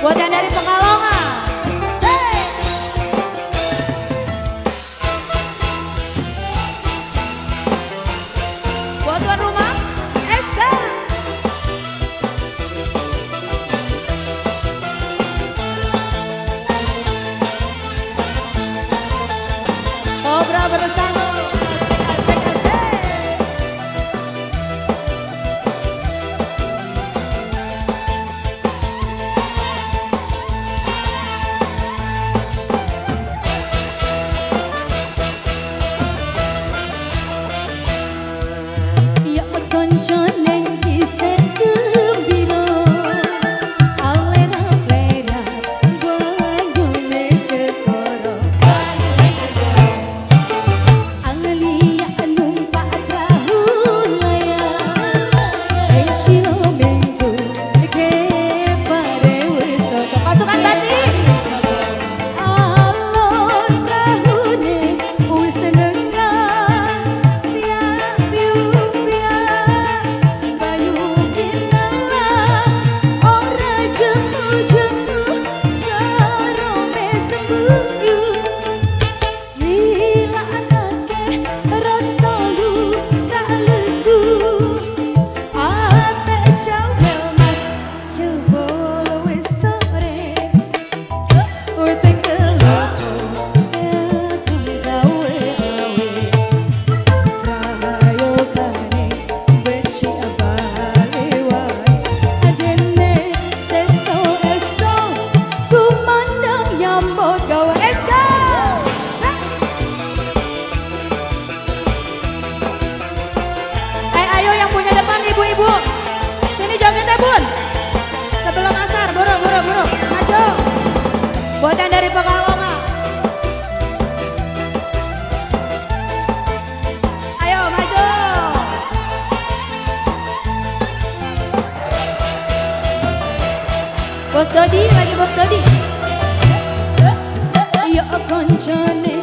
我在那。Konco neng isek Buatan dari Pekalongan. Ayo maju. Bos Dodi lagi Bos Dodi. Iya koncone.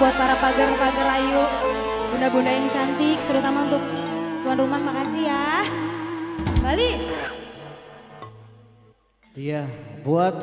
Buat para pagar-pagar Ayu, bunda-bunda yang cantik, terutama untuk tuan rumah makasih ya. Bali. Iya, buat